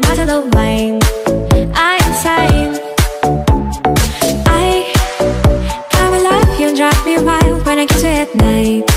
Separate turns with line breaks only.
bottle of wine. I am sane I, I will love you and drive me wild When I get you at night.